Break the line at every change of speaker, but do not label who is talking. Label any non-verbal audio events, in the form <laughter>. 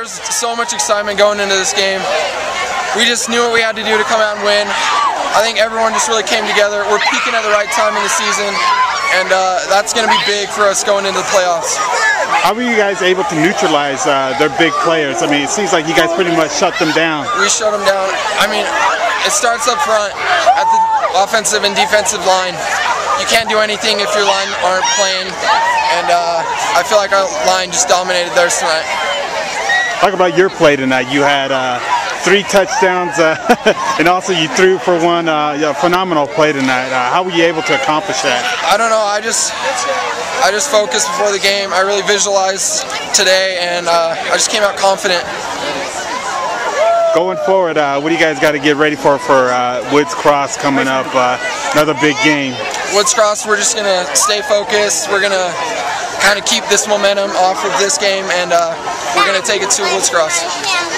was so much excitement going into this game. We just knew what we had to do to come out and win. I think everyone just really came together. We're peaking at the right time in the season, and uh, that's going to be big for us going into the playoffs.
How were you guys able to neutralize uh, their big players? I mean, it seems like you guys pretty much shut them down.
We shut them down. I mean, it starts up front at the offensive and defensive line. You can't do anything if your line aren't playing, and uh, I feel like our line just dominated theirs tonight.
Talk about your play tonight. You had uh, three touchdowns, uh, <laughs> and also you threw for one uh, yeah, phenomenal play tonight. Uh, how were you able to accomplish that?
I don't know. I just I just focused before the game. I really visualized today, and uh, I just came out confident.
Going forward, uh, what do you guys got to get ready for for uh, Woods Cross coming up? Uh, another big game.
Woods Cross, we're just gonna stay focused. We're gonna kind of keep this momentum off of this game, and uh, we're gonna take it to Woods Cross.